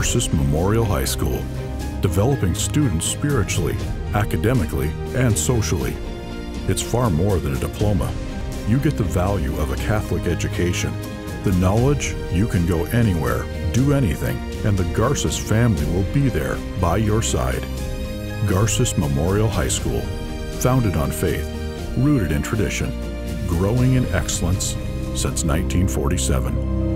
Garces Memorial High School, developing students spiritually, academically, and socially. It's far more than a diploma. You get the value of a Catholic education, the knowledge you can go anywhere, do anything, and the Garces family will be there by your side. Garces Memorial High School, founded on faith, rooted in tradition, growing in excellence since 1947.